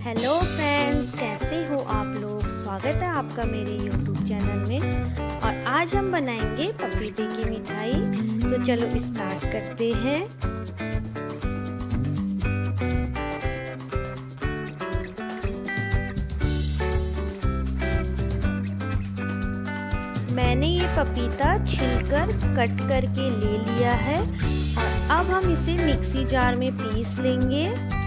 Hello friends कैसे हो आप लोग? स्वागत है आपका मेरे यूट्यूब चैनल में। और आज हम बनाएँगे पपीते की मिठाई। तो चलो स्टार्ट करते हैं। मैंने ये पपीता छिलकर कट करके ले लिया है। और अब हम इसे मिक्सी जार में पीस लेंगे।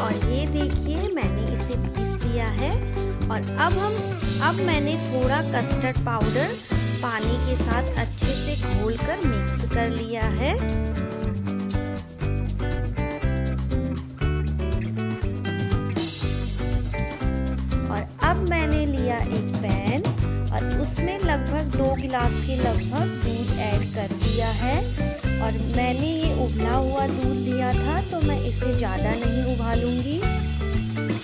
और ये देखिए, मैंने इसे पीस लिया है। और अब हम, अब मैंने थोड़ा कस्टर्ड पाउडर पानी के साथ अच्छे से घोल कर मिक्स कर लिया है। और अब मैंने लिया एक पैन और उसमें लगभग दो गिलास के लगभग दूध ऐड कर दिया है। और मैंने ये उबला हुआ दूध लिया था तो मैं इसे ज़्यादा नहीं उबालूँगी।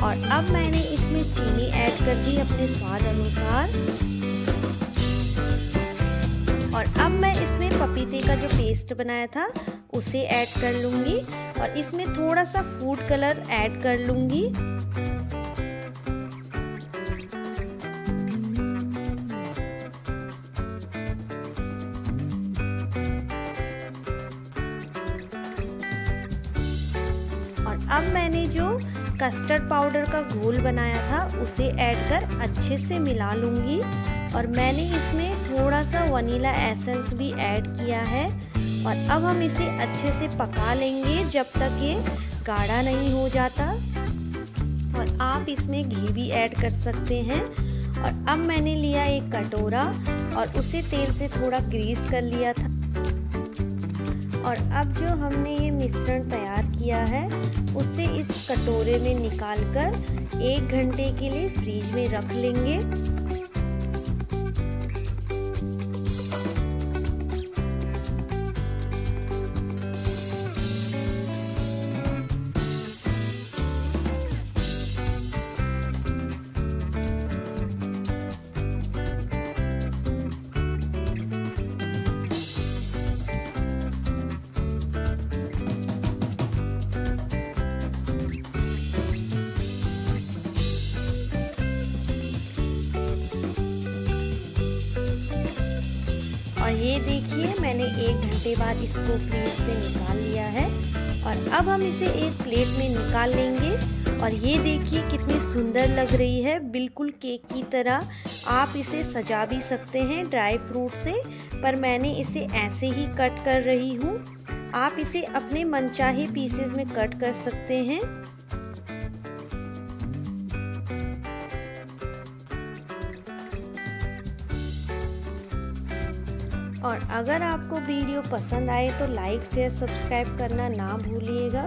और अब मैंने इसमें चीनी ऐड कर दी अपने स्वाद अनुसार। और अब मैं इसमें पपीते का जो पेस्ट बनाया था, उसे ऐड कर लूँगी। और इसमें थोड़ा सा फ़ूड कलर ऐड कर लूँगी। और अब मैंने जो कस्टर्ड पाउडर का घोल बनाया था, उसे ऐड कर अच्छे से मिला लूँगी। और मैंने इसमें थोड़ा सा वनीला एसेंस भी ऐड किया है। और अब हम इसे अच्छे से पका लेंगे जब तक ये गाढ़ा नहीं हो जाता। और आप इसमें घी भी ऐड कर सकते हैं। और अब मैंने लिया एक कटोरा और उसे तेल से थोड़ा ग्रीस कर लिया था। और अब जो हमने ये मिश्रण तैयार किया है उसे इस कटोरे में निकाल कर एक घंटे के लिए फ्रिज में रख लेंगे। और ये देखिए, मैंने एक घंटे बाद इसको फ्रीज से निकाल लिया है। और अब हम इसे एक प्लेट में निकाल लेंगे। और ये देखिए कितनी सुंदर लग रही है। बिल्कुल केक की तरह आप इसे सजा भी सकते हैं ड्राई फ्रूट से, पर मैंने इसे ऐसे ही कट कर रही हूँ। आप इसे अपने मनचाहे पीसेस में कट कर सकते हैं। और अगर आपको वीडियो पसंद आए तो लाइक शेयर सब्सक्राइब करना ना भूलिएगा।